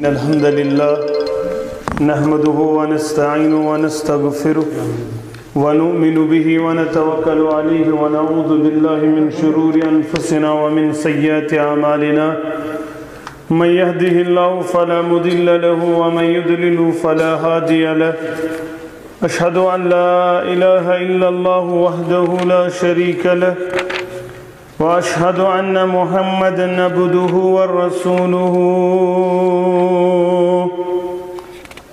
إن الحمد لله نحمده ونستعين ونستغفره ونؤمن به ونتوكل عليه ونعوذ بالله من شرور أنفسنا ومن سيئات أعمالنا من يهده الله فلا مضل له ومن يضلل فلا هادي له أشهد أن لا إله إلا الله وحده لا شريك له وأشهد أن محمدا عبده ورسوله.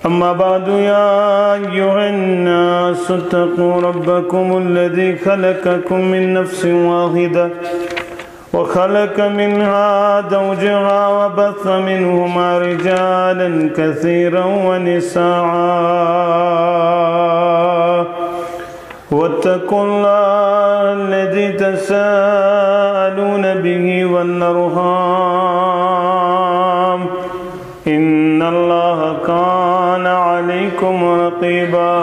أما بعد يا أيها الناس اتقوا ربكم الذي خلقكم من نفس واحدة وخلق منها زوجها وبث منهما رجالا كثيرا ونساء. واتقوا الله الذي تساءلون به والأرham إن الله كان عليكم رقيبا.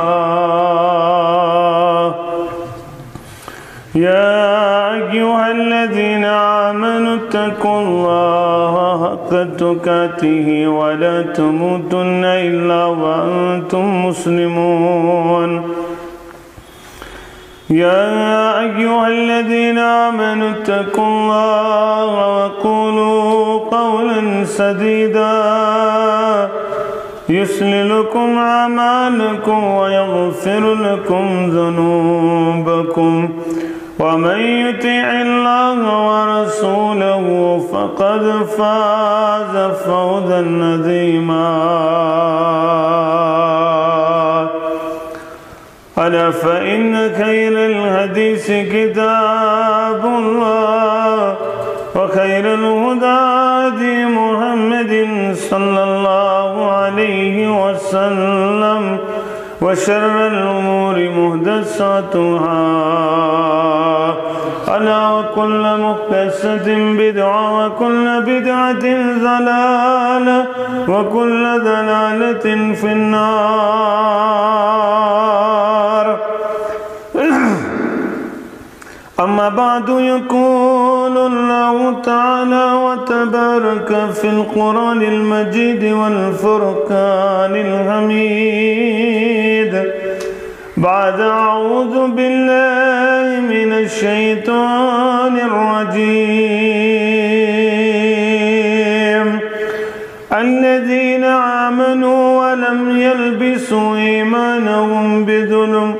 يا أيها الذين آمنوا اتقوا الله حق تقاته ولا تموتن إلا وأنتم مسلمون. يا أيها الذين آمنوا اتقوا الله وقولوا قولا سديدا يسل لكم أعمالكم ويغفر لكم ذنوبكم ومن يطع الله ورسوله فقد فاز فوزا عظيما ألا فإن خير الحديث كتاب الله وخير الهدى هدي محمد صلى الله عليه وسلم وشر الأمور مهدساتها. ألا وكل محدثة بدعة وكل بدعة ضلالة وكل ضلالة في النار. أما بعد يقول الله تعالى وتبارك في القرآن المجيد والفرقان الحميد. بعد أعوذ بالله من الشيطان الرجيم. الذين آمنوا ولم يلبسوا إيمانهم بظلم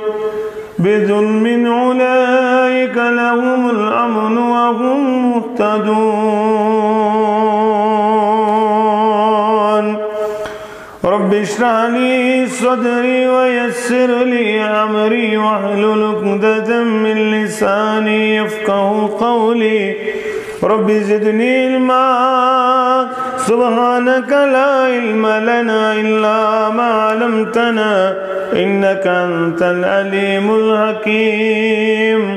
بظلم لهم الأمن وهم مهتدون. رب اشرح لي صدري ويسر لي أمري واحلل عقدة من لساني يفقه قولي. رب زدني علما. سبحانك لا علم لنا إلا ما علمتنا. إنك أنت العليم الحكيم.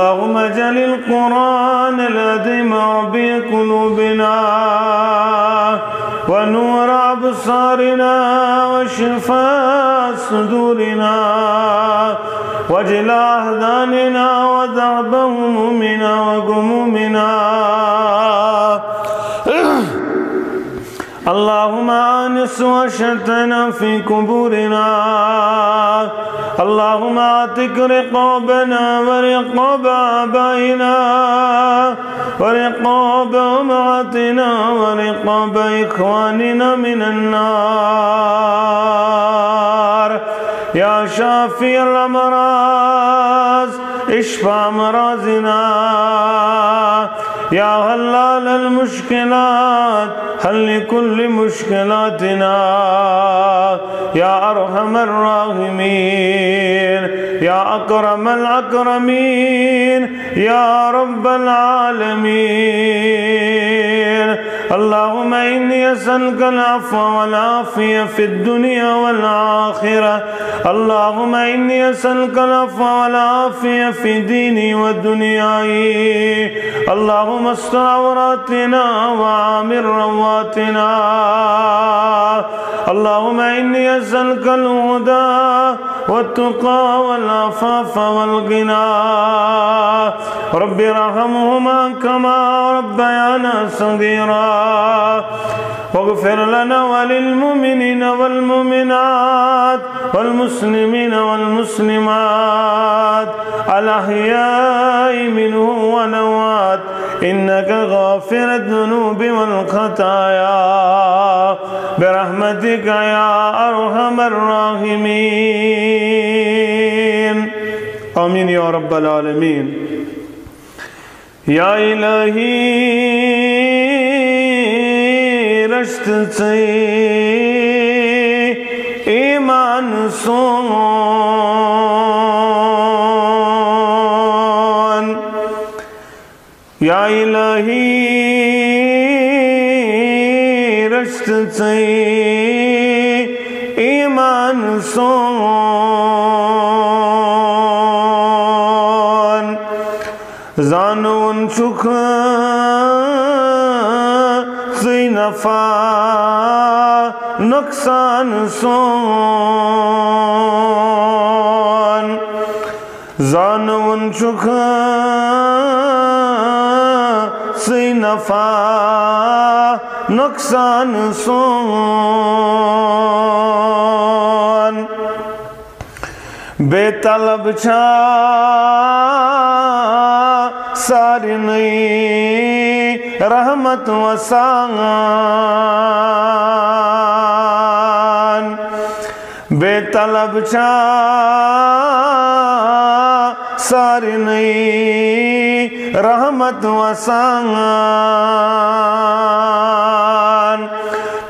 اللهم اجعل القرآن العظيم ربي قلوبنا ونور أبصارنا وشفاء صدورنا وجل أحزاننا وذهب همومنا وغمومنا اللهم آنس وشتنا في قبورنا اللهم آتك رقابنا ورقاب آبائنا ورقاب أمهاتنا ورقاب إخواننا من النار. يا شافي الأمراض اشفى أمراضنا. يا هلال المشكلات حل كل مشكلاتنا؟ يا أرحم الراحمين. أكرم الأكرمين يا رب العالمين. اللهم إني أسألك العفو والعافية في الدنيا والآخرة. اللهم إني أسألك العفو والعافية في ديني ودنياي. اللهم استر عوراتنا وعامر رواتنا. اللهم إني أسألك الهدى والتقى والعفاف والغنى. رب ارحمهما كما ربيانا صغيرا. واغفر لنا وللمؤمنين والمؤمنات والمسلمين والمسلمات الأحياء منهم ونوات إنك غافر الذنوب والخطايا. برحمتك يا أرحم الراحمين. آمين يا رب العالمين. يا إلهي رشت سے ایمان سون۔ یا الہی رشت سے ایمان سون۔ زانون چک سی نفع نقصان سون زانون چک سی نفع نقصان سون بے نئی رحمت وسان بے طلب چھا ساری نئی رحمت وسان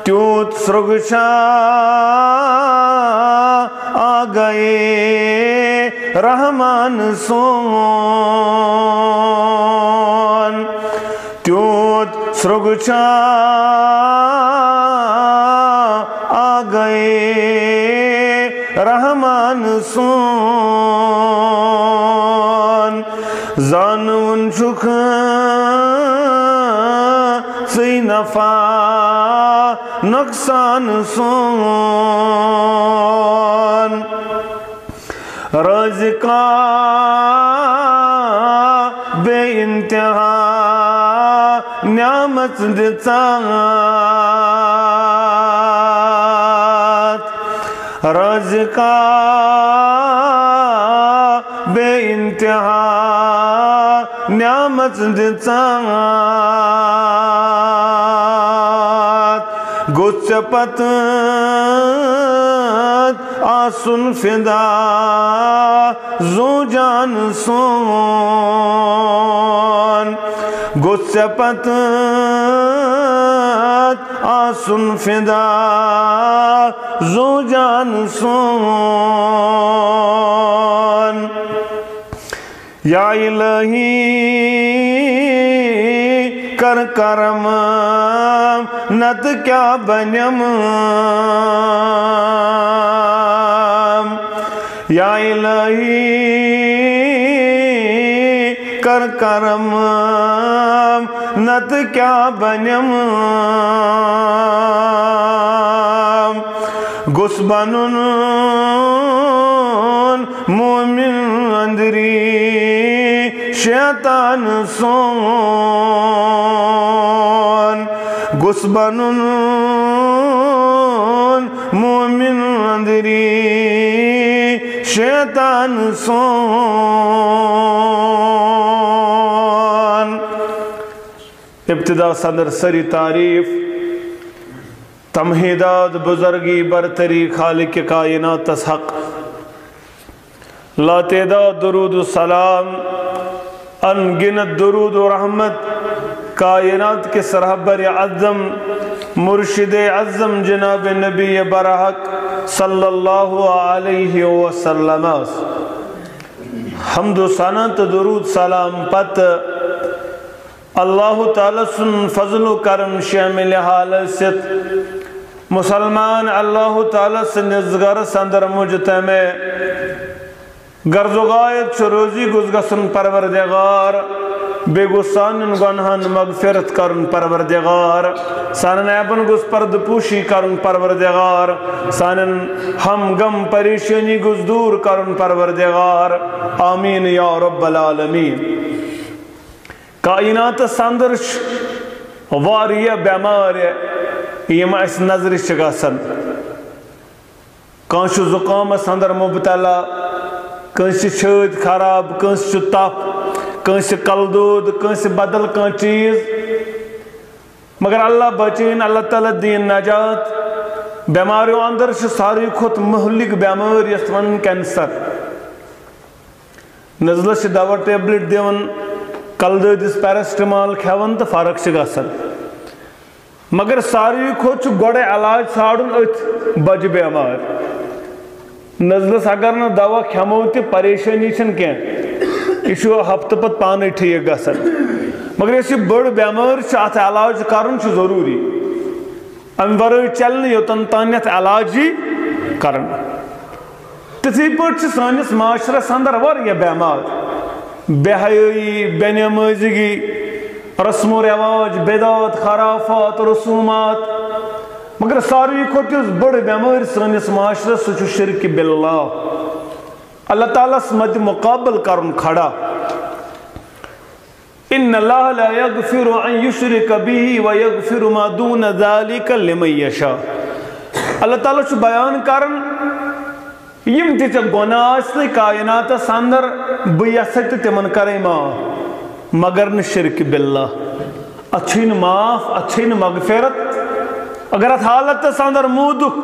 تیوت سرگشا آ گئے رحمان سون۔ تیوت سرگچا آ گئے۔ رحمان سون۔ زانون شک سی نفع نقصان سون۔ نعمت دچات بے انتہا نعمت دچات گچ پتن آسن فدا زو جان سون۔ گچ پتن آسن فدا زو جان سون۔ یا الہی، کر کرم، نت کیا بنیم یا الہی، کر کرم۔ نت کیا بنیم گس بنن مومن اندری، شیطان سون. گس بنن مومن اندری، شیطان سون. ابتدا صدر سری تعریف، تمہیداد بزرگی برتری خالق کائنات حق، لا درود و سلام انگنت درود و رحمت، کائنات کے سرحبر عظم، مرشد عظم جناب نبی برحق صلی اللہ علیہ وسلم۔ حمد و سنت درود، سلام، پت اللہ تعالی سن فضل و کرم شامل حال ست مسلمان اللہ تعالی سندس گرس اندر مجتمع غرض و غایت روزی گز گسن پروردگار، بے گو سانن گنہن مغفرت کرن پروردگار، سانن ایبن گز پرد پوشی کرن پروردگار، سانن ہم غم پریشانی گز دور کرن پروردگار۔ آمین یا رب العالمین۔ کائنات سندرش، واریہ بیمار یم اس نظر گسن کانش زکام اندر مبتلا کنس چھت خراب کنس تپ کنس کلدود کنس بدل کان چیز۔ مگر اللہ بچین، اللہ تعالیٰ دین نجات۔ بیماریوں اندر ساری کھت مہلک بیمار یس ون کینسر۔ نزلس دوا ٹیبلٹ دیون۔ کلدس پیرسٹمال کھیون تو فرق گسن مگر ساری کھت گوڑے علاج ژھانڈن ات بج بیمار نزلس اگر نا دوا کھمو تہ پریشانی چھن کی یہ ہفتہ پتہ پانے ٹھیک گسن مگر اس بڑ بیمار ات علاج کرن ضروری۔ ام ورائے چلن یوتن تان علاج کرن۔ تتھی پہ سانس معاشرس اندر واریاہ بیمار بے حیائی بے نمازگی رسم و رواج، بدعت، خرافات، رسومات۔ مگر ساروی کھوت بڑ بیمار سانس معاشرس سہ شرک باللہ۔ اللہ تعالیٰ مد مقابل کرن کھڑا۔ ان اللہ لا یغفر ان یشرک به و یغفر ما دون ذالک لمن یشاء اللہ تعالیٰ چھو بیان کرن یم تی چا گناہ اسلی کائنات ساندر بیست تمن کرے معاف مگر ن شرک باللہ اچھین معاف اچھین مغفرت اگر ات حالت ساندر مودک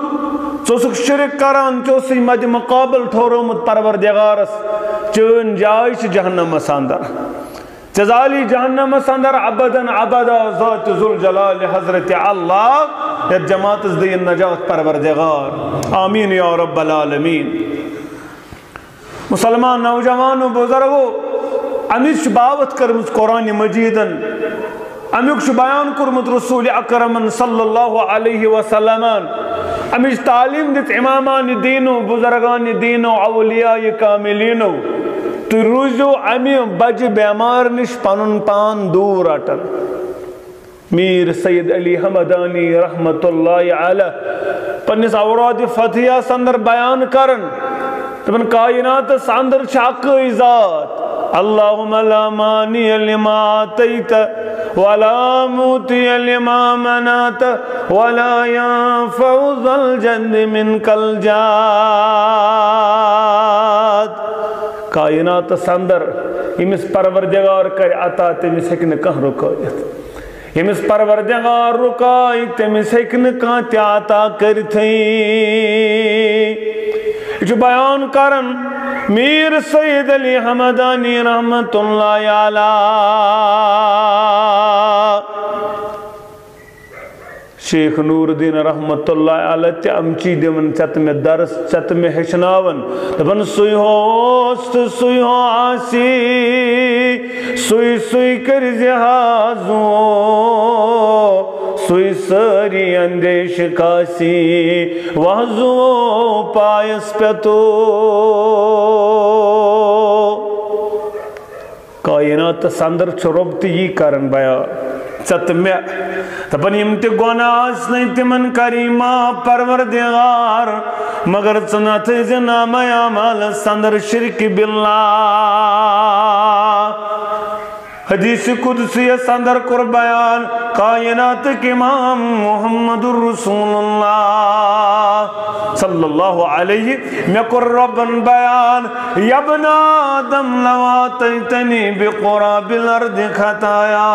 ژٕ شرک کران ژٕ مد مقابل ٹھورومت پروردگارس چٲنۍ جاے چھِ جہنمس اندر جزالی جہنم جہنمس اندر ابدن ابدا ذات ذل جلال حضرت اللہ یتھ جماعتس دین نجات پروردگار۔ آمین یا رب العالمین۔ مسلمان نوجوان و بزرگو امیش باوت کرمز قرآن مجیدن۔ امیک بیان کرمت رسول اکرمن صلی اللہ علیہ وسلم۔ امچ تعلیم دیت امامان دینو بزرگان دینو اولیاء کاملینو تو روزو امی بج بیمار نش پنن پان دور اٹن میر سید علی حمدانی رحمت اللہ علیہ۔ پنس اوراد فتحیہ سندر بیان کرن۔ تمن کائنات سندر چاک ذات۔ اللهم لا مانع لما آتيت ولا موتي لما منات ولا ينفع ذا الجد منك الجاد کائنات سندر یمس پروردگار کر عطا تمس ہیکن کان رکایت یمس پروردگار رکائی تمس ہیکن کان تہ عطا کرتھئی یہ بیان کرن میر سید علی حمدانی رحمت اللہ علیہ۔ شیخ نور الدین رحمت اللہ علیہ تے امچی دیون چت میں درس چت میں ہشناون دبن سوئی ہوست، سوئی ہو آسی، سوئی سوئی کر جہازوں سوئی ساری اندیش کاسی وحزوں پائس پیتو کائنات سندر چھروبتی یہ کرن بیا. چت میں تپن یم تی گناہ نہیں تمن کریما پروردگار، مگر چنت جنا میا مال سندر شرک باللہ۔ حدیث قدسی سندر کر بیان کائنات کے امام محمد الرسول اللہ۔ صلی اللہ علیہ میں کر ربن بیان یبن آدم لواتیتنی بقراب الارد خطایا۔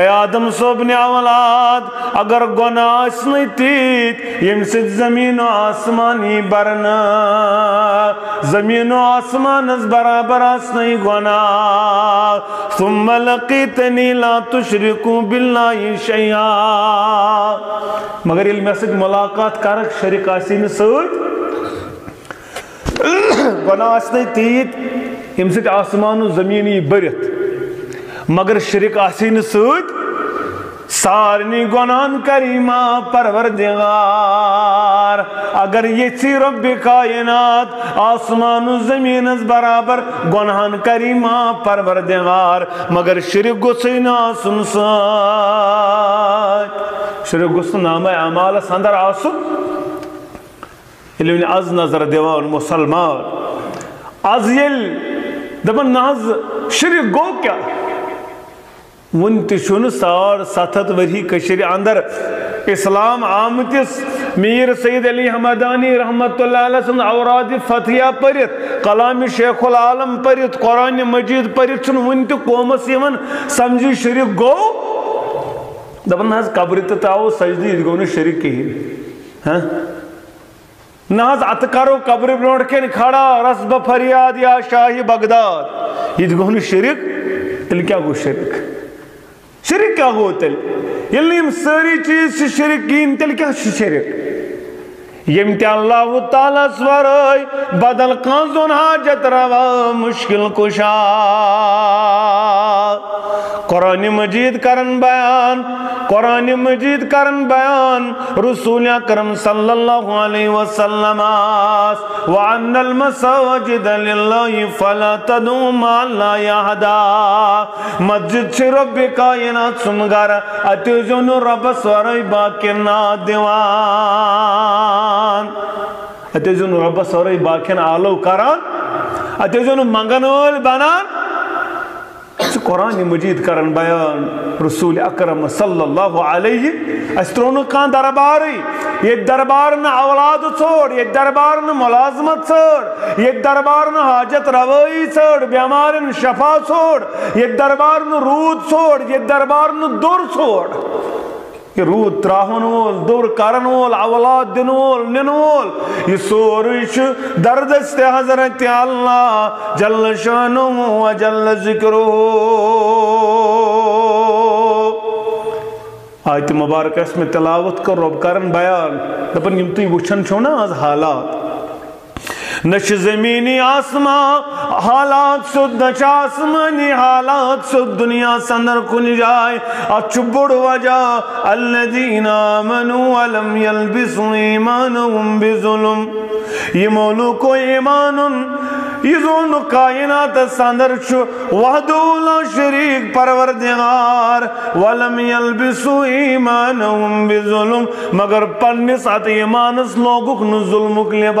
اے آدم صبح اولاد، اگر گناہ اسنی تیت، یم زمین و آسمانی برنا۔ زمین و آسمان از برابر اسنی گناہ۔ ثم لقیتنی لا تشرکو باللہ شیعہ مگر علم اسک ملاقات کرک شرک آسین سوچ گناہ اسنی تیت، یم ست آسمان و زمینی برت۔ مگر شرک آسین سوت سارنی گناہن کریمہ پروردگار۔ اگر یہ رب کائنات، آسمان و زمین از برابر گناہن کریمہ پروردگار۔ مگر شرک گسین آسن سات شرک گسن نام اعمال سندر آسن۔ یلی از نظر دیوان مسلمان۔ از یل دپن ناز شرک گو کیا؟ ون تشن ساڑ ستھ وری اندر۔ اسلام آمتس میر سید علی حمدانی رحمت اللہ علیہ سن اوراد فتحیہ پرت، کلام شیخ العالم پرت، قرآن مجید پرت چھن ون تہ قومس یمن۔ سمجھی شرک گو؟ دپن حظ ہاں؟ قبر تہ تاو سجدی یہ گو نہ شرک کہین ہاں؟ نہ ات کرو قبر برونٹ کن کھڑا، رسب فریاد یا شاہی بغداد۔ یہ گو نہ شرک تیل کیا گو شرک شرک کیا گو تیل یلیم ساری چیز سے شرکین تیل کیا شرک؟ یم تی اللہ تعالیٰ سورائی بدل قانزون حاجت روا، مشکل کشا. قرآن مجید کرن بیان، قرآن مجید کرن بیان، رسول اکرم صلی اللہ علیہ وسلم آس وعن المساجد للہ فلا تدو ما اللہ یہدا مسجد چھ رب کائنات سنگر اتیجن رب سوری سورائی باکرنا دیوان۔ اتیجن رب سوری سورائی باکرنا آلو کران اتیجن منگنول بنان۔ قرآن مجید کرن بیان رسول اکرم صلی اللہ علیہ اس ترون کان درباری یہ دربار نہ اولاد چھوڑ یہ دربار نہ ملازمت چھوڑ یہ دربار نہ حاجت روائی چھوڑ بیمار شفا چھوڑ یہ دربار نہ رود چھوڑ یہ دربار نہ دور چھوڑ یہ روح تراہن وول دور کرن وول اولاد دن وول نن وول یہ سوری چھ دردست حضرت اللہ، جل شانو و جل ذکرو آیت مبارک اس میں تلاوت کر، رب کرن بیان۔ دپن یمتی وچھن چھو نا آز حالات۔ نش زمینی آسمان حالات سد نش آسمانی، حالات سد دنیا سندر کن جائے۔ اچھ بڑ وجہ، الذین آمنوا ولم یلبسوا ایمانهم بظلم۔ یہ مولو کو ایمانن یہ زون کائنات سندر چھو وحدو لا شریک پروردگار، ولم یلبسو ایمانهم بظلم، مگر پنس ات ایمانس لوگک نو ظلمک لباس۔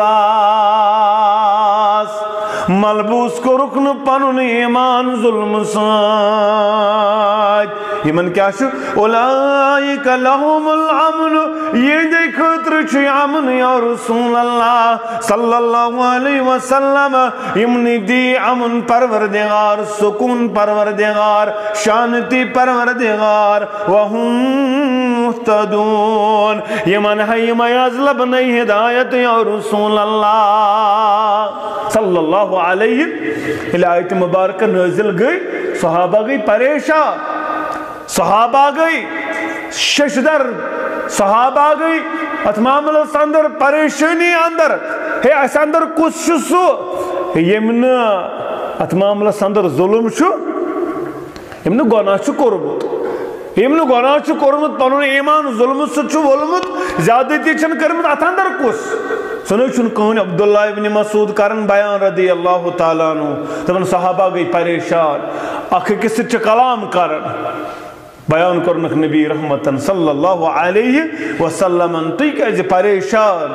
ملبوس کو رکن پنن ایمان ظلم سات یمن کیا شو؟ اولائک لهم الامن۔ یہ دے خطر چھ امن یا رسول اللہ صلی اللہ علیہ وسلم۔ یمن دی امن پروردگار، سکون پروردگار، شانتی پروردگار۔ وهم محتدون یمن ہے میازلب نئی ہدایت یا رسول اللہ صلی اللہ علیہ الایت مبارکہ نازل گئی صحابہ گئی پریشان صحابہ گئی ششدر صحابہ گئی ات معاملہ اندر پریشانی اندر ہے اس اندر کس سو یمن ات معاملہ اندر ظلم شو یمن گناہ چھ کورمت پنن ایمان ظلم سچ ولمت زیادتی چن کرمت ات اندر کس سنو چن کہن عبداللہ ابن مسعود کرن بیان رضی اللہ تعالیٰ عنہ تمن صحابہ گئی پریشان اکھ کس چ کلام کرن بیان کرنک نبی رحمتن صلی اللہ علیہ وسلم تی کیازِ پریشان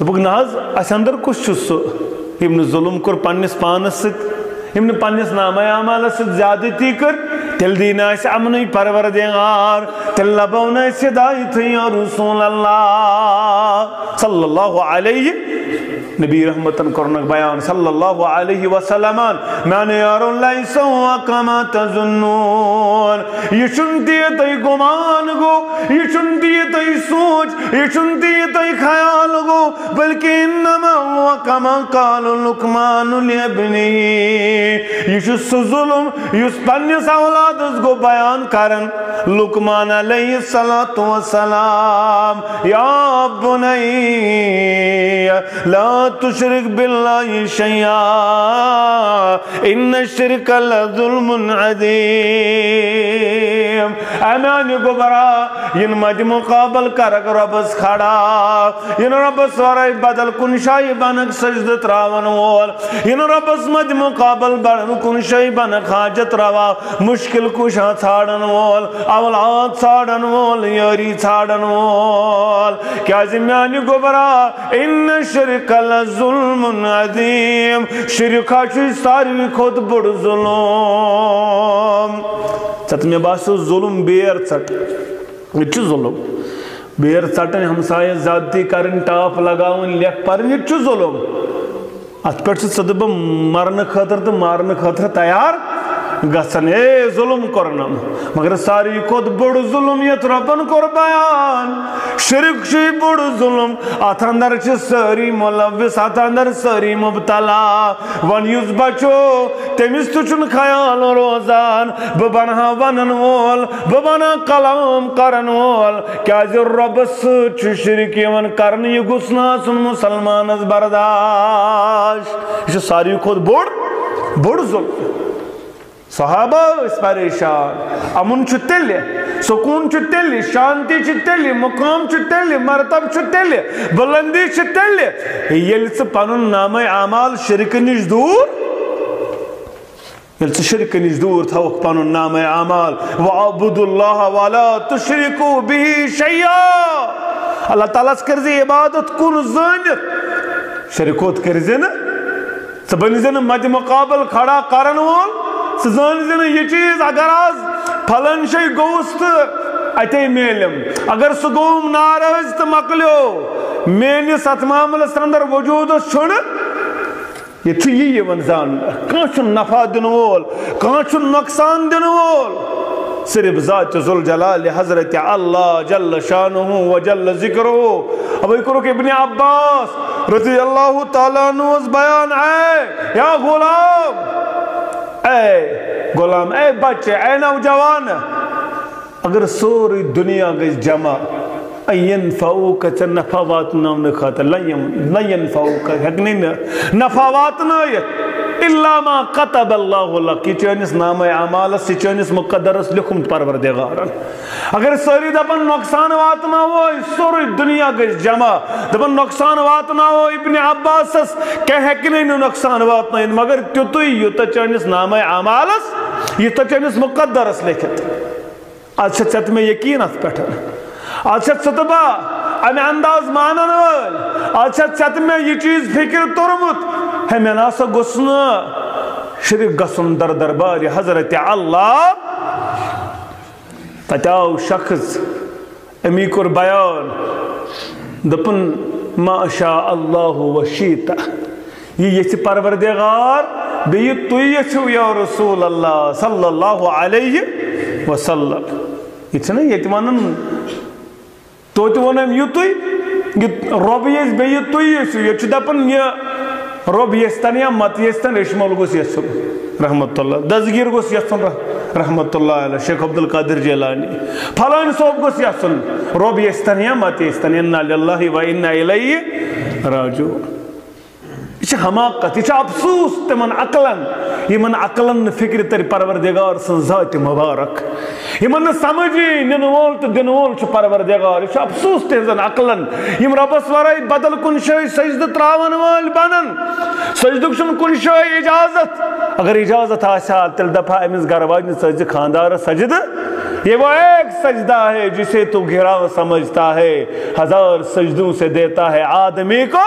دوپک نہ اس اندر کس چھ سو یم ظلم کور پنس پانس ست یم پنس نامہ اعمال ست زیادتی کر تل دینا اس امنی پروردگار تل لبونا اس ہدایت رسول اللہ صلی اللہ علیہ نبی رحمتن کرنک بیان صلی اللہ علیہ وسلم میں یار اللہ سوا کما تظنون یہ چنتی تی گمان گو، یہ چنتی تی سوچ، یہ چنتی تی خیال گو۔ بلکہ انما ہوا کما قال لکمان لیبنی یہ چس ظلم یہ پنس اولادس گو بیان کرن۔ لکمان علیہ السلام یا بنی، لا تشرک باللہ شیعا ان الشرک لظلم عظیم۔ امان گبرا ین مج مقابل کرک ربس کھڑا، ین ربس ورائی بدل کنشائی بنک سجد تراون وول۔ ین ربس مج مقابل بڑن کنشائی بنک حاجت روا۔ مشکل کشا ژھاڑن وول، اولاد ژھاڑن وول، یاری ژھاڑن وول۔ کیا میانہ گبرا ان شرک لظلم عظیم شرکا چھ ساروی کھت بڑ ظلم. ژت مے باسو ظلم بیر ژٹ یہ ظلم؟ بیر ژٹن ہمسایہ زیادتی کرن ٹاپ لگاون لیکھ پرن یہ ظلم؟ ات پہ ژٕ دپ مرن خاطر تو مارن خاطر تیار؟ گسن، اے ظلم کرنم، مگر ساری کھت بڑ ظلم یت ربن کور بیان۔ شرک شی بڑ ظلم ات اندر چھ ساری ملوث ات اندر ساری مبتلا۔ ون یوز بچو تمس تو چن خیال روزان۔ بہ ونن وول بہ بنا کلام کرن وول۔ کیا ز رب چھ شرک یون کرن، یہ گسنا سن مسلمان برداشت۔ یہ ساری کھت بڑ بڑ ظلم۔ صحابہ اس پریشان امن چھ تیل سکون چھ تیل شانتی چھ تیل مقام چھ تیل مرتب چھ بلندی چھ تیل یل ژ پنن نام اعمال شرک نش دور۔ یل ژ شرک نش دور تھوک پنن نام اعمال۔ وعبد الله ولا تشركوا به شيئا۔ اللہ تعالیٰ کرز عبادت کن زانت شرکوت کرز نا ژ بنز مد مقابل کھڑا کرن وول زن یہ چیز اگر آز پھلن شے گوس تو اتے میلم اگر سہ گوم ناراض تو مکلیو میانس ات معاملس اندر وجود چھن یہ یہ زان کان نفع دن وول کان نقصان دن وول صرف ذات ذل جلال حضرت اللہ جل شانہ و جل ذکرہ اب کرو کہ ابن عباس رضی اللہ تعالیٰ نوز بیان ہے یا غلام اے غلام، اے بچے، اے نوجوان، اگر سوری دنیا گئی جمع این فاوک چا نفاوات واتنا نکھاتا لین فاوک حقنی نفع واتنا الا ما قطب اللہ لک کی چونس نام اعمال سی چونس مقدرس لکھم پروردگارن اگر ساری دپن نقصان واتنا ہو سوری دنیا گئی جمع. دپن نقصان واتنا ہو ابن عباس کہ ہکنے نو نقصان واتنا ہو مگر تیتوی یوتا چونس نام اعمالس یہ چونس مقدرس لکھت. آج چت میں یقین ات پٹھن آج ستبا امی انداز مانن وال آج چت میں یہ چیز فکر ترمت ہے میں ناسا گسنا شرک گسن در دربار حضرت اللہ۔ تتاو شخص، امی کر بیان دپن ما شاء اللہ و شیطہ یہ یہ پروردگار، بیئی تو یہ یا رسول اللہ صلی اللہ علیہ وسلم۔ یہ چھنا یہ تیمانن تو تیمانن یہ تو رب یہ بیئی تو یہ یہ چھو دپن یہ رب یستن یا مت یستن اشمال گوس یسن رحمت اللہ. دزگیر گوس یسن رحمت اللہ علیہ. شیخ عبدالقادر جیلانی. فلان صوب گوس یسن رب یستن یا مت یستن. انہا للہ و انہا الیہ راجو یہ حماقت یہ افسوس تمن عقلن یمن عقلن فکر تر پروردگار سن ذات مبارک یمن سمجھی نن وول تو دن وول چھ پروردگار یہ افسوس تہذن عقلن یم ربس ورائی بدل کن شای سجد تراون وال بنن سجدک کن شای اجازت اگر اجازت آسا تل دفعہ امس گھر واجن سجد خاندار سجد یہ وہ ایک سجدہ ہے جسے تو گھرا سمجھتا ہے ہزار سجدوں سے دیتا ہے آدمی کو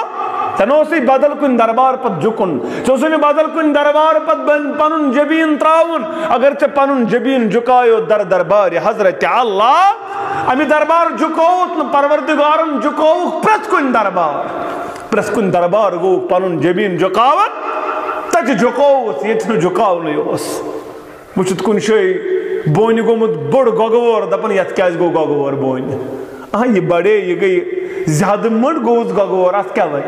تنوسی بدل کن دربار پت جکن چوسنی بدل کن دربار پت پنن جبین تراؤن اگرچہ پنن جبین جکایو در دربار حضرت اللہ، امی دربار جکوت پروردگارن جکوت پرت کن دربار۔ پرت کن دربار گو پنن جبین جکاون تک جکوت یہ تنو جکاو نیوس مجھت کن شئی بونی گومت بڑ گوگور دپن یت کیاز گو گوگور بونی آہ یہ بڑے یہ گئی زیادہ مڑ گوز گوگور ات کیا وئی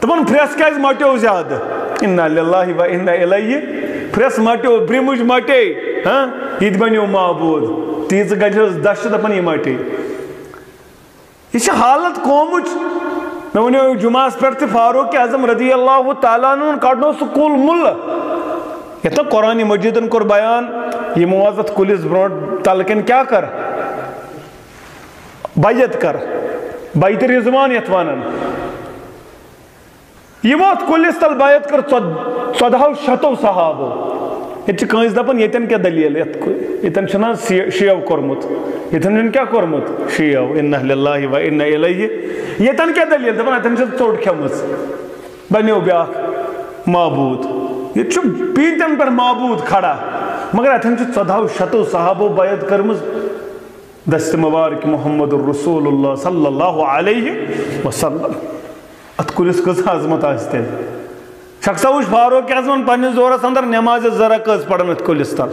تمن پریس کیاز مٹیو زیادہ انا للہ و انا الیہ پریس مٹیو برمج مٹے ہاں یہ بنیو معبود تیز گجس دش دپن یہ مٹے یہ حالت قومچ میں ونیو جمعہ پر فاروق اعظم رضی اللہ تعالیٰ عنہ کڑنو سکول مل یہ قرآن مجیدن کور بیان یہ موازت کلس برونٹ تلکن کیا کر بیت کر بیت رضوان یت وانن یہ کلس تل بیت کر ژۄدہو شتو صحابو۔ یہ کنس دپان یتن کیا دلیل؟ یتن چھنا شیو کورمت یتن کیا کورمت شیو ان للہ و ان الیہ۔ یتن کیا دلیل؟ دپان اتن چھ ژوٹ کھمس بنیو بیاکھ معبود۔ یہ چھ پیتن پر معبود کھڑا۔ مگر اتن چھ ژۄدہو شتو صحابو بیعت کرمز دست مبارک محمد الرسول اللہ صلی اللہ علیہ وسلم۔ ات کلس کس عظمت آستے۔ شخصا وش فاروق اعظم پنس دورس اندر نماز ذرا کس پڑھن ات کلس تل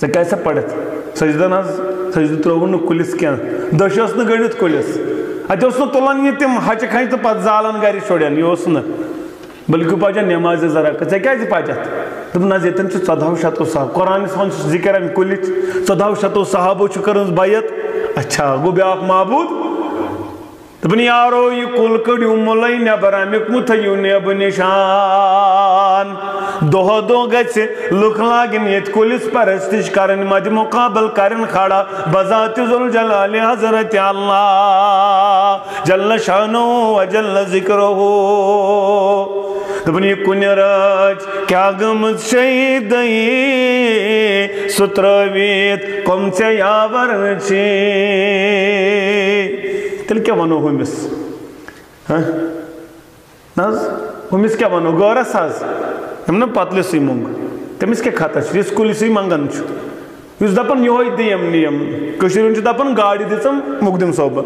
ژے کیسے پڑھت؟ سجدن حظ سجدہ ترون نہ کلس کیا۔ دش اس نہ گڑت کلس۔ اتہ اس نہ تلان یہ تم ہچ کھنچ تو پت زالن گری چھوڑین یہ اس نہ بلکہ پاچا نماز ذرا کس ژے کیازِ پاچت دب نہ یتن چھ ژۄدہو شتو صاحب۔ قرآن سن ذکر امہ کلچ ژۄدہو شتو صحابو چھ کرن بیت اچھا گو بیاکھ معبود۔ دپن یارو یہ کل کڑیو ملائی نبر امیک متھیو نب نشان دو دو گچ لکھ لاگن یت کلس پرستش کرن مد مقابل کرن کھڑا بذات ذل جلال حضرت اللہ جل شانو و جل ذکرہو دپن یہ کن رچ کیا گمت شہیدئی سترویت کم سے یاور چی تیل کیا ونو ہمس ہاں؟ ناز؟ ہمس کیا ونو؟ گورس حظ ہم نا پتل سی منگ تمس کیا کھاتا چھ۔ اس کلی سی منگن چھ۔ اس دپن یوہی دیم نیم۔ کشیرین چھ دپن گاڑی دیتم مقدم صحبت۔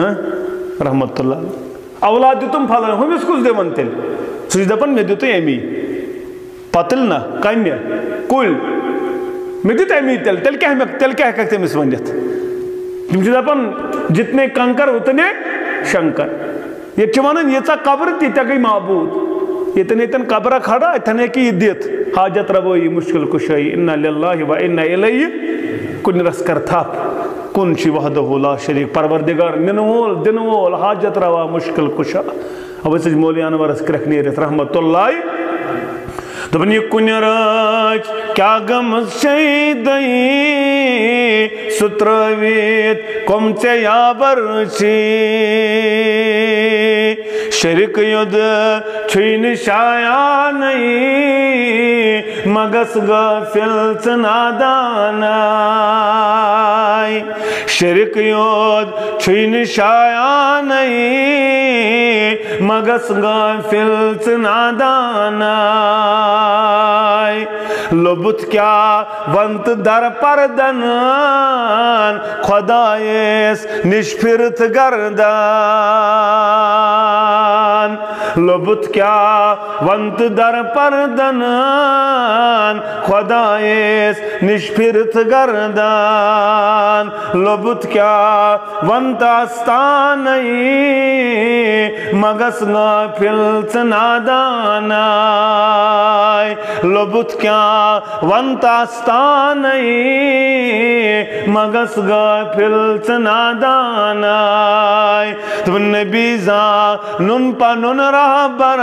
ہاں؟ رحمت اللہ اولاد دیتم پھلن۔ ہمس کس دیون تیل سہ دپان مے دیت امی پتل نا کنہ کل۔ مے دیت امی تیل تیل کیا تیل کیا ہیکھ تمس ونتھ تم دپان جتنے کنکر اتنے شنکر یہ ونان یہ قبر تیتیا گئی معبود یتن یتن قبر کھڑا اتن ہیکہ یہ دت حاجت روئی مشکل کشائی ان للہ و ان الیہ کن رس کر تھپ کن چی وحدہ لا شریک پروردگار نن وول دن وول حاجت روا مشکل کشا اب سج مولی انورس کرک نیرت رحمت اللہ دپن یہ کن رچ کیا غم شیدئی سترویت، کم ژے یابر چی شرک ید چھوئی نشایا نہیں مگس غافل ژنادانائی شرک یود چھین نشایا نہیں مگس غافل ژنادانائی لبت کیا؟ ونت در پردنان خدایس نش پھرت گردان لبت کیا؟ ونت در پردنان خدایس نش پھرت گردان لبت کیا؟ ونت استانی مگس غافل ژنادانائی لبت کیا؟ ونت استانی مگس غافل ژنادانائی تو نبی زا نن پا پنن رہبر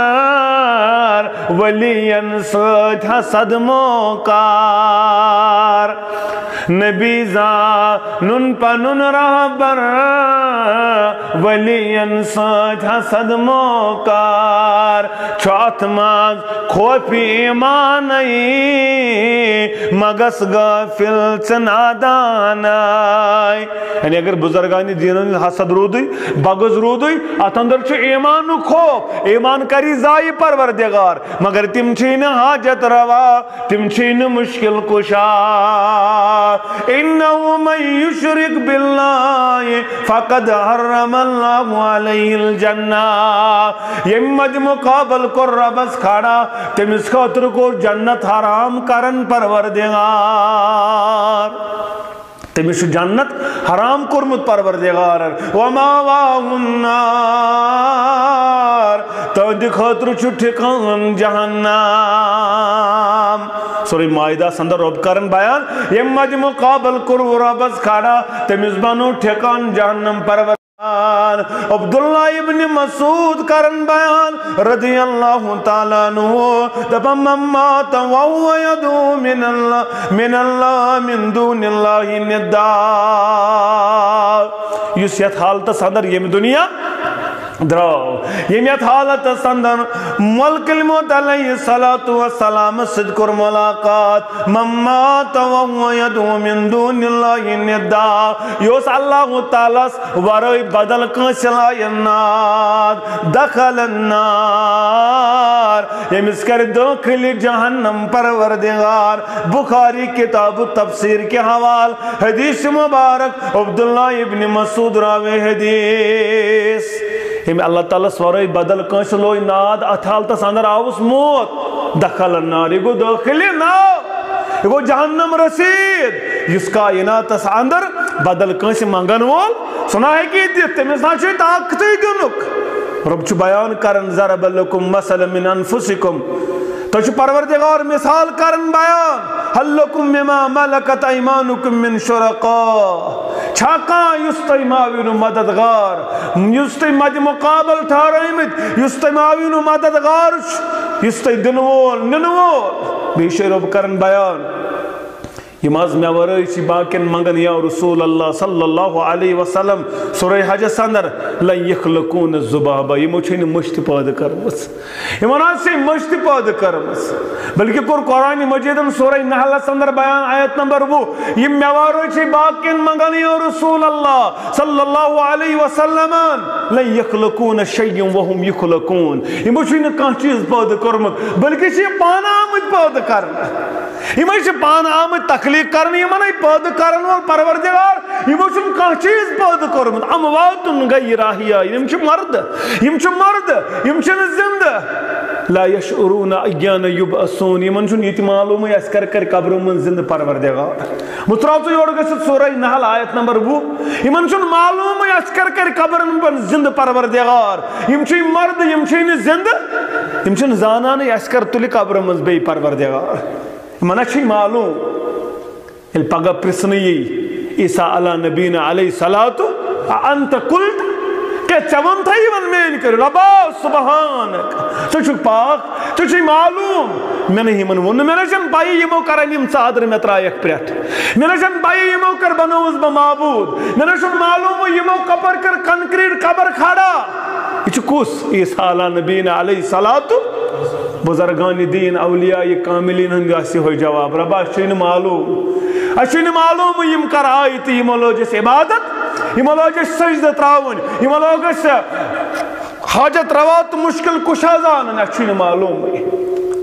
ولین سۭتۍ حسد موکار۔ نبی زا نن پنن رہبر ولین سۭتۍ حسد موکار۔ چھُ اتھ خوفی ایمانٕے مگس غافل ژٕ نادانٕے یعنی اگر بزرگان دینن حسد رودٕے بغض رودٕے اتھ اندر چھُ ایمانُک خوف، ایمان کری ضایع پروردگار، مگر تم چھی نہٕ حاجت روا، تم چھی نہٕ مشکل کشا۔ انہو من یشرک باللہ، فقد حرم اللہ علیہ الجنہ۔ یم مد مقابل کر ربس کھڑا تمس خاطر کو جنت حرام کرن پروردگار۔ تمس جنت حرام کورمت پروردگار۔ وما النار۔ تہند خاطر چھ ٹھکان جہنم۔ سوری مائدہ سندر رب کرن بیان۔ یم مج مقابل کور ربس کھڑا۔ تمس بنو ٹھکان جہنم پروردگار عبداللہ ابن مسعود کرن بیان۔ رضی اللہ تعالیٰ عنہ دبا ممات وہو یدو من اللہ من اللہ، من دون اللہ ندا. یس یت حالت صدر، یہ دنیا درو یم یت حالت صدر ملک الموت علیہ السلام سد کر ملاقات ممات وہو یدو من دون اللہ ندا۔ یوس اللہ تعالیٰ ورائے بدل کنس لائنات دخل النار۔ یمس کر داخل جہنم پروردگار۔ بخاری کتاب تفسیر کے حوال، حدیث مبارک، عبداللہ ابن مسعود راوی حدیث۔ ہم اللہ تعالیٰ سورائی بدل کنس لوئی ناد اتحالتس اندر آوس موت. دخل النار، یہ گو داخلی نار. یہ گو جہنم رسید. اس کائنات اندر بدل کنس منگن وول سنا ہے کہ دیت تمس نا چھ طاقت دنک رب چھ بیان کرن، ضرب لکم مثلا من انفسکم. تو چھ پروردگار مثال کرن بیان. حلکم مما ملکت ایمانکم من شرقا چھاکا یستی ماوینو مددگار، یستی مد مقابل ٹھارائمت یستی ماوینو مددگار یستی دنوول، ننوول بیشے رب کرن بیان۔ یم آز مے ورٲے چھ باقین منگن یا رسول اللہ صلی اللہ علیہ وسلم سورہ حجس اندر لن یخلقون الذباب یمو چھن مشت پاد کرمس یمن آز سے مشت پاد کرمس بلکہ کور قرآن مجیدن سورہ نحل اندر بیان آیت نمبر وہ یم مے ورٲے چھ باقین منگن یا رسول اللہ صلی اللہ علیہ وسلم لن یخلقون شیئا وهم یخلقون یمو چھن کانٛہہ چیز پاد کرمت بلکہ چھ پانہ آمد پاد کرنا یمو چھ پانہ آمد تخلیق کرنی یہ پود کرن وال پروردگار یہ موچن کان چیز پود کرمت امواتن غیر راہیا یم چھ مرد یم چھ مرد یم چھ زند لا یشعرون ایان یبعثون یمن چھ یہ معلوم اس کر کر قبر من زند پروردگار متراو تو یور گژھت سورہ نحل آیت نمبر 2 یمن چھ معلوم اس کر کر قبر من زند پروردگار یم چھ مرد یم چھ زند یم چھ زانان اس کر تلی قبر من بے پروردگار منہ معلوم یل پگہ پرسنی عیسیٰ علیہ نبینا علیہ صلاتو انت قلت کہ چون تھا یہ من مین کر ربا سبحانک تو چھو پاک تو چھو معلوم میں نہیں من ون میں نشن بائی یہ موکر علیم صادر میں ترائیک پریٹ میں نشن بائی یہ موکر بنوز بمعبود میں نشن معلوم یہ موکر پر کر کنکریٹ قبر کھاڑا یہ چھو کس عیسیٰ علیہ نبینا علیہ صلاتو بزرگان دین، اولیاء کاملین ہنگا سی ہوئی جواب. ربا شین معلوم. اشین معلوم یم کر آئی آیت، یم لوجس عبادت، یم لوجس سجدہ تراون، یم لوجس حاجت روات مشکل کشازان اشین معلوم.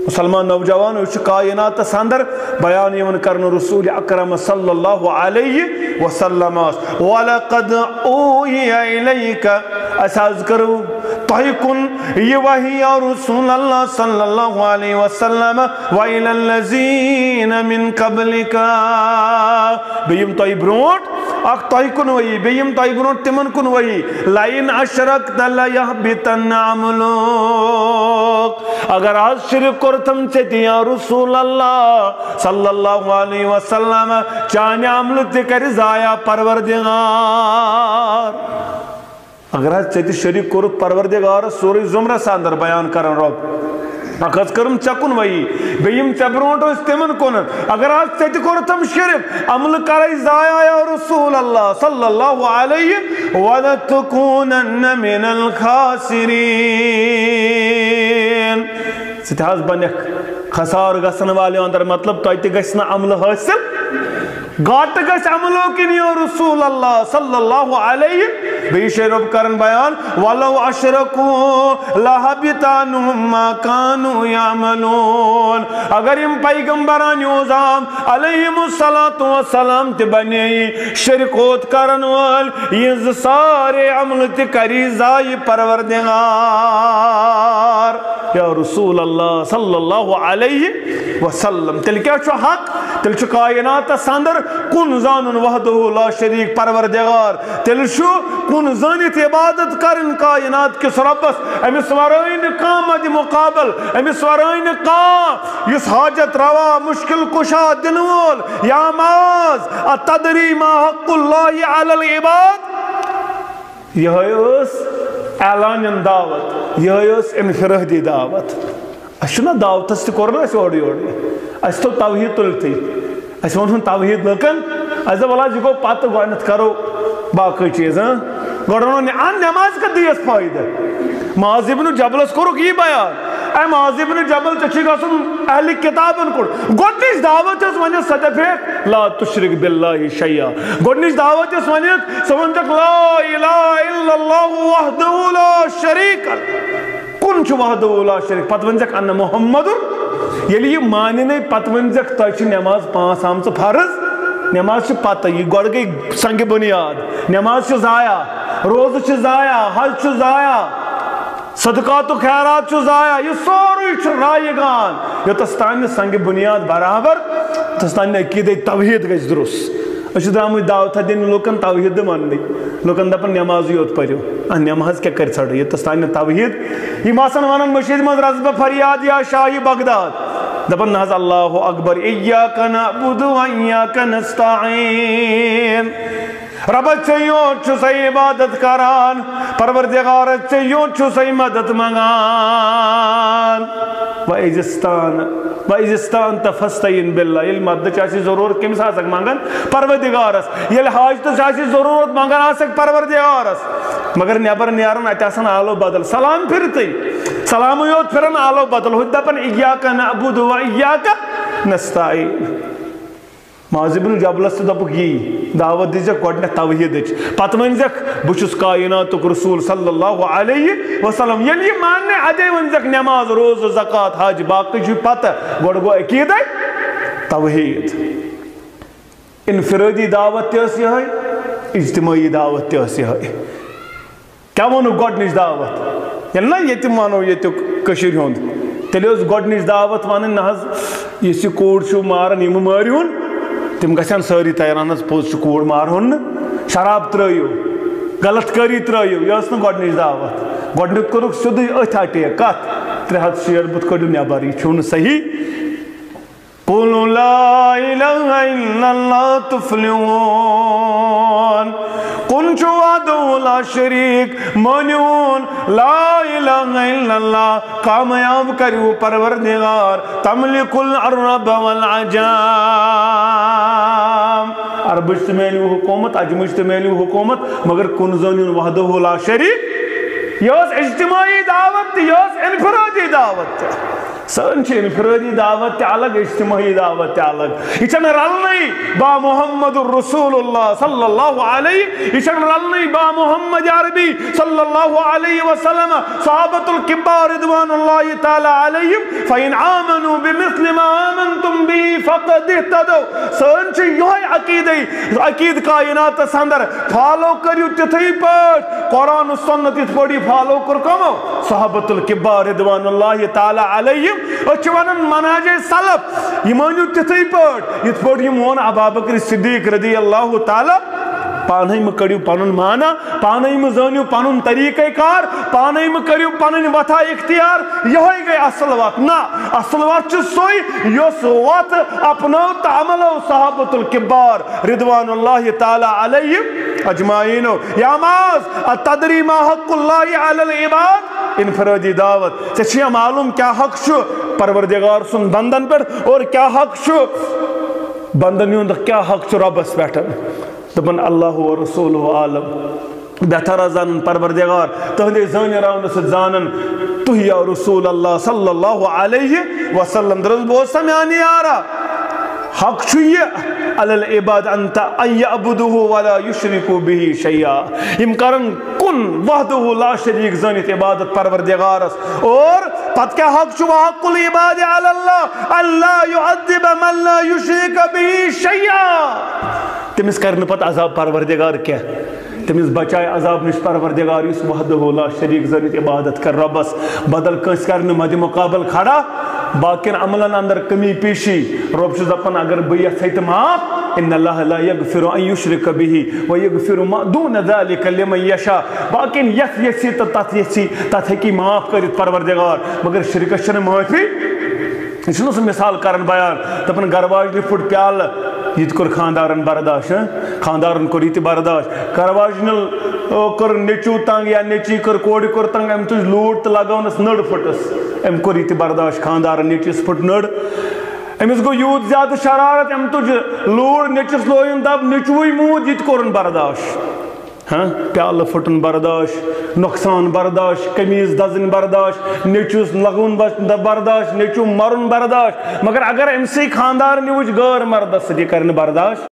مسلمان نوجوان اس کائنات سندر بیان یمن کرن رسول اکرم صلی اللہ علیہ وسلم. ولقد اوحی الیک اساز کرو تہی یہ وحی یا رسول اللہ صلی اللہ علیہ وسلم، وَإِلَى الَّذِينَ مِن قَبْلِكَ. بیم تہی برونٹ اک تہی کن وحی بیم تہی برونٹ تمن کن وحی لَإِنْ عَشْرَكْتَ لَيَحْبِتَنَّ عَمْلُوك اگر آج شرک کرتم چیتی یا رسول اللہ صلی اللہ علیہ وسلم چانے عمل تکر زایا پروردگار. اگر حض چیتی شریک کرت پروردگار سوری زمرہ ساندر بیان کرن رب۔ اکھز کرم چکن وئی بیم چبرونٹو استمن کنن اگر حض چیتی کرتم شرک، عمل کرائی زایا یا رسول اللہ صلی اللہ علیہ وَلَتُكُونَنَّ مِنَ الْخَاسِرِينَ ستحاز بنیک، خسار گسن والے اندر مطلب تو ایتی گسنا عمل حاصل، گاٹ گس عملو کنی رسول اللہ صلی اللہ علیہ بیشے رب کرن بیان وَلَوْ عَشْرَكُوا لَحَبِتَانُهُمْ مَا كَانُوا يَعْمَلُونَ اگر ام پیغمبران یوزام، علیہم السلام تی بنی شرکوت کرن وال یہ سارے عمل تی کری زائی پروردگار۔ يا رسول الله صلى الله عليه وسلم. تلك حق؟ تلك كائنات سندر كن زان وحده لا شريك پروردگار. تلك كن زان عبادت کرن کائنات کس ربس. امس ورائن دي مقابل. امس ورائن قام. يس حاجت روا مشکل کشا دنول. يا ماز أتدري ما حق الله على العباد؟ يهيوس اعلان دعوت یہ انفرادی دعوت اچھا دعوت تہ کور نا اور یور اس تو توحید تلتی اس ون توحید لکن اس دپ اللہ جی گو پتہ گۄڈنٮ۪تھ کرو باقی چیز ہاں گۄڈٕ وَنو ان نٮ۪ماز کا دیس فٲیدٕ معاذ ابن جبلس کوٚرُکھ یی بیان اے معاذ ابن جبل ژےٚ چھی گژھُن اہلِ کِتابن کُن گۄڈنِچ دعوت ٲس ونٮ۪تھ سۄ دپیکھ لا تُشرِک باللہ شی'a گۄڈنِچ دعوت ٲس ونٮ۪تھ سۄ ؤنۍتَکھ لا الہ الا اللہ وحدہ لا شریٖک۔ کُن چھُ وحدہ لا شریٖک؟ پتہٕ ؤنۍزٮ۪کھ انہ محمدُر ییٚلہِ یہِ مانہِ نَے پتہٕ ؤنۍزٮ۪کھ تۄہہِ چھِ نٮ۪ماز پانٛژھ آمژٕ فرض نٮ۪ماز چھِ پتہٕ، یہِ گۄڈٕ گٔے سنگہِ بُنیاد۔ نٮ۪ماز چھِ ضایع روزٕ چھِ ضایع حج چھُ ضایع صدقات و خیرات چھو ضائع یہ سوری چھو رائے گان یہ تستانی سنگ بنیاد برابر تستانی عقید توحید گئی درست۔ اچھو درامو دعوت دین، لوکن توحید من دی لوکن دپن نماز یوت پریو۔ نماز کیا کر چھڑو یہ تستانی توحید۔ یہ ماسن وانن مشید من رزب فریاد یا شاہی بغداد۔ دپن نحض اللہ اکبر، ایاک نعبد و ایاک نستعین رب چیون چھو سی عبادت کران پروردگار چیون چھو سی مدد منگان و ایزستان و ایزستان تفستین باللہ یل مدد چاہسی ضرورت کم سا مانگن پروردگار اس یل حاجت چاہسی ضرورت مانگن آسک پروردگار اس مگر نیبر نیارن اچاسن آلو بدل سلام پھرتی سلام یوت پھرن آلو بدل ہوتا پن ایاکا نعبود و ایاکا نستعین معاذ بن جبلس تو دپک یہ دعوت دیزک گۄڈنٮ۪تھ توحیدٕچ پتہٕ ؤنۍزٮ۪کھ بہٕ چھُس کایناتُک رسول صلی اللہ علیہ وسلم. یعنی ییٚلہِ یہِ ماننہِ اَدے ؤنۍزٮ۪کھ نٮ۪ماز روزٕ، زکات، حج باقٕے چھُ پتہٕ گۄڈٕ گوٚو عقیٖدے توحید انفرٲدی دعوت تہِ ٲس یِہے اجتمٲعی دعوت تہِ ٲس یِہے کیٛاہ ووٚنُکھ گۄڈنِچ دعوت؟ ییٚلہِ نا ییٚتہِ وَنو ییٚتیُک کٔشیٖرِ ہُنٛد. تیٚلہِ ٲس گۄڈنِچ دعوت وَنٕنۍ نہ حظ یُس یہِ کوٗر چھُو ماران یِمہٕ مٲرۍہُن تم گھن ساری تیار پوز کوڑ مارہن شراب ترو غلط کری ترو یہ گۄڈنِچ دعوت۔ گۄڈنیُک کوٚرُکھ سیوٚدُے أتھۍ اٹے کتھ، ترٛےٚ ہتھ شیٹھ بُتھ کٔڑِو نٮ۪بر یہِ چھُو نہٕ صحیح۔ قولوا لا إله إلا اللہ تفلحون۔ کن چھو وعدو لا شریک منیون لا الہ الا اللہ کامیاب کریو پروردگار تملک العرب والعجام عربش تمیلیو حکومت اجمش تمیلیو حکومت، مگر کن زنین وحدو لا شریک یہ اجتماعی دعوت یہ انفرادی دعوت. سن چھ انفرادی دعوت تے الگ، اجتماعی دعوت تے الگ۔ یہ چھن رلنی با محمد رسول اللہ صلی اللہ علیہ یہ چھن رلنی با محمد عربی صلی اللہ علیہ وسلم صحابت الكبار رضوان اللہ تعالی علیہم فین آمنوا بمثل ما آمنتم بی فقد اہتدو سن چھ یہ عقید عقید کائنات سندر، فالو کریو تتھی پٹ قرآن و سنت اس پڑی فالو کر کمو۔ صحابت الكبار رضوان اللہ تعالی علیہم ونان مناج سلف یہ مانو تھی پٹ یت پٹ یہ مون ابا بکر صدیق رضی اللہ تعالی پانے میں کڑیو پنن مانا پانے میں زانیو پنن طریقہ کار پانے میں کڑیو پنن وتھا اختیار یہ گئی اصل وات نا اصل وات چھ سوئی یس وات اپنو تعملو صحابت الكبار رضوان اللہ تعالی علیہ اجمعین یا ماز اتدری ما حق اللہ علی العباد؟ انفرادی دعوت. ژےٚ معلوم کیا حق چھُ پروردگار سن بندن پر. اور کیا حق چھُ بندن ہُنٛد کیا حق چھُ رۄبس پٮ۪ٹھ دپن اللہ و رسول و عالم. بہتر زانن پروردگار. تہندے زانی راون سے زانن. تو یا رسول اللہ صلی اللہ علیہ وسلم درز بہت سمیانی آرہ حق چھو یہ علی العباد انتا ان یعبدوه ولا یشرکو به شیعہ یم کرن کن وحدوه لا شریک زانیت عبادت پروردگار اس اور پت کیا حق چھو حق العباد علی اللہ اللہ یعذب من لا یشرک به شیعہ تمس کر پتہ عذاب پروردگار کیا؟ تمس بچائے عذاب نش پروردگار، اس وحدہ لا شریک زنیت عبادت کر ربس بدل کس کر مد مقابل کھڑا باقین عملن اندر کمی پیشی۔ رب چھ دپن اگر بہ یژھے معاف، ان اللہ لا یغفر ان یشرک به و یغفر ما دون ذلك لمن یشاء۔ باقین یس یسی تو تت یسی تت ہکی معاف کرت پروردگار۔ مگر شرکت چھ معافی یہ مثال کرن بیان۔ دپن گھر واجنہ پھٹ پیال یہ کور خاندارن برداشت خاندارن کور یہ برداشت کرواجنل کر نیچو تنگ یا نیچی کر کوڑ کور تنگ ام تج لوٹ تو لگاونس نڑ پھٹس ام کور یہ برداشت خاندارن نیچس پھٹ نڑ امس گو یوت زیادہ شرارت ام تج لوڑ نیچس لوین دب نیچوی مود یہ کورن برداشت ہاں؟ پیالہ پھٹن برداشت، نقصان برداشت، قمیض دزن برداشت، نیچوس لگون برداشت، نیچو مرن برداشت۔ مگر اگر ام سی خاندار نیوچ غیر مردس یہ کرن برداشت